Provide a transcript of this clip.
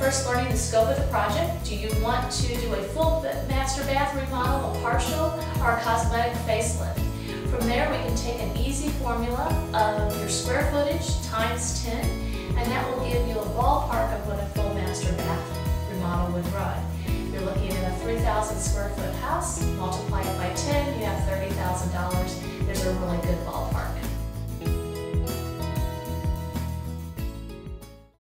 first learning the scope of the project. Do you want to do a full master bath remodel, a partial, or a cosmetic facelift? From there, we can take an easy formula of your square footage times 10, and that will give you a ballpark of what a full master bath remodel would run. You're looking at a 3,000 square foot house, multiply it by 10, you have $30,000. There's a really good ballpark.